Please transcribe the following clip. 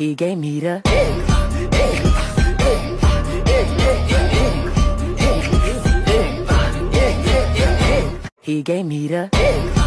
He gave me the. He gave me the.